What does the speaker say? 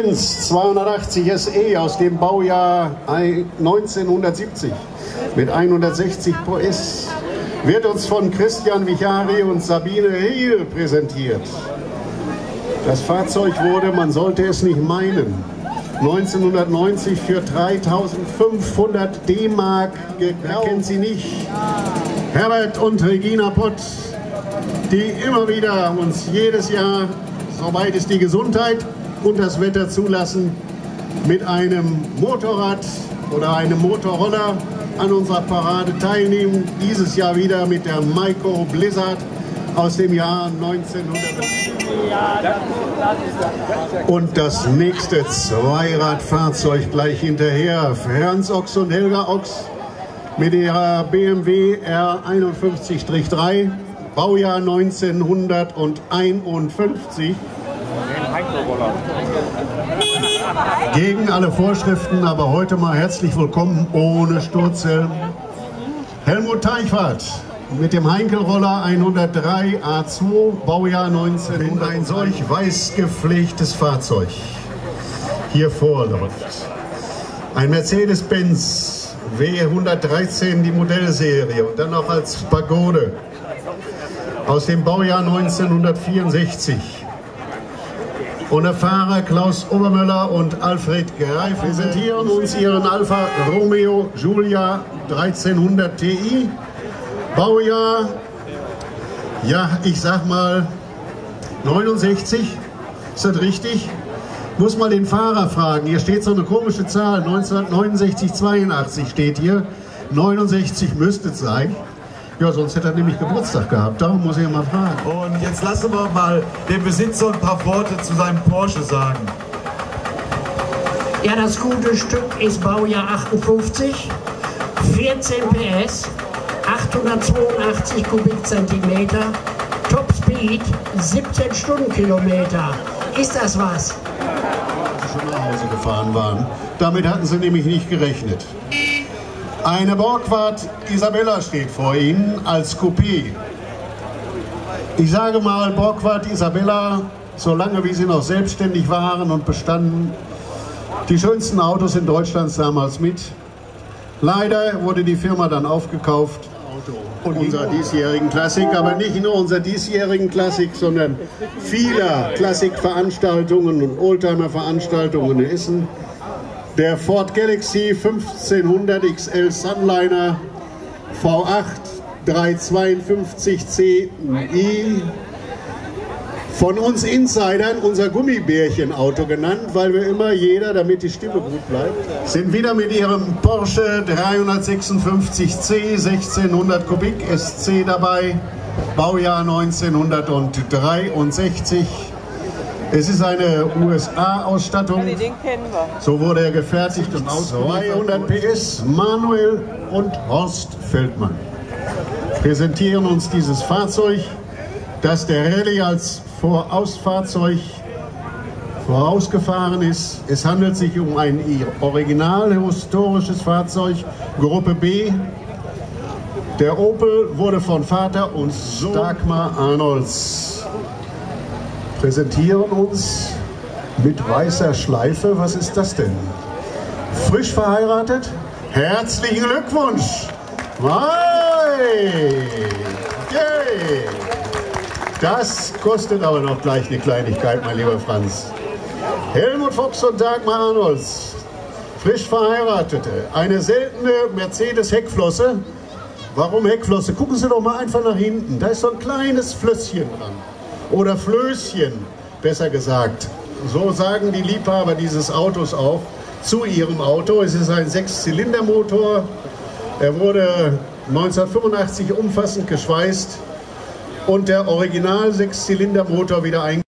Mercedes-Benz 280 SE aus dem Baujahr 1970 mit 160 PS wird uns von Christian Vichari und Sabine Riel präsentiert. Das Fahrzeug wurde, man sollte es nicht meinen, 1990 für 3500 D-Mark gekauft. Kennen Sie nicht? Herbert und Regina Pott, die immer wieder uns jedes Jahr, soweit es die Gesundheit und das Wetter zulassen, mit einem Motorrad oder einem Motorroller an unserer Parade teilnehmen. Dieses Jahr wieder mit der Maiko Blizzard aus dem Jahr 1900. Und das nächste Zweiradfahrzeug gleich hinterher. Hans Ochs und Helga Ochs mit ihrer BMW R51-3, Baujahr 1951. Gegen alle Vorschriften, aber heute mal herzlich willkommen ohne Sturzhelm. Helmut Teichwart mit dem Heinkelroller 103 A2, Baujahr 1900. Ein solch weiß gepflegtes Fahrzeug hier vorläuft. Ein Mercedes-Benz W113, die Modellserie und dann auch als Pagode aus dem Baujahr 1964. Und der Fahrer Klaus Obermöller und Alfred Greif präsentieren uns ihren Alfa Romeo Giulia 1300 Ti. Baujahr, ja, ich sag mal 69. Ist das richtig? Muss mal den Fahrer fragen. Hier steht so eine komische Zahl. 1969, 82 steht hier. 69 müsste es sein. Ja, sonst hätte er nämlich Geburtstag gehabt. Darum muss ich mal fragen. Und jetzt lassen wir mal den Besitzer ein paar Worte zu seinem Porsche sagen. Ja, das gute Stück ist Baujahr 58, 14 PS, 882 Kubikzentimeter, Top Speed 17 Stundenkilometer. Ist das was? schon nach Hause gefahren waren. Damit hatten sie nämlich nicht gerechnet. Eine Borgward Isabella steht vor Ihnen als Coupé. Ich sage mal, Borgward Isabella, solange wie sie noch selbstständig waren und bestanden, die schönsten Autos in Deutschland damals mit. Leider wurde die Firma dann aufgekauft und unserer diesjährigen Klassik, aber nicht nur unserer diesjährigen Klassik, sondern vieler Klassikveranstaltungen und Oldtimer-Veranstaltungen in Essen der Ford Galaxy 1500 XL Sunliner V8 352 CUI. Von uns Insidern unser Gummibärchen-Auto genannt, weil wir immer jeder, damit die Stimme gut bleibt, sind wieder mit ihrem Porsche 356C 1600 Kubik SC dabei, Baujahr 1963. Es ist eine USA-Ausstattung. So wurde er gefertigt und aus 200 PS. Manuel und Horst Feldmann präsentieren uns dieses Fahrzeug, das der Rallye als Vorausfahrzeug vorausgefahren ist. Es handelt sich um ein original historisches Fahrzeug, Gruppe B. Der Opel wurde von Vater und Dagmar Arnolds präsentieren uns mit weißer Schleife. Was ist das denn? Frisch verheiratet? Herzlichen Glückwunsch! Yay. Das kostet aber noch gleich eine Kleinigkeit, mein lieber Franz. Helmut Fuchs und Dagmar Arnolds, frisch verheiratete, eine seltene Mercedes-Heckflosse. Warum Heckflosse? Gucken Sie doch mal einfach nach hinten. Da ist so ein kleines Flösschen dran oder Flößchen, besser gesagt. So sagen die Liebhaber dieses Autos auch zu ihrem Auto. Es ist ein Sechszylindermotor. Er wurde 1985 umfassend geschweißt und der Original Sechszylindermotor wieder eingebaut.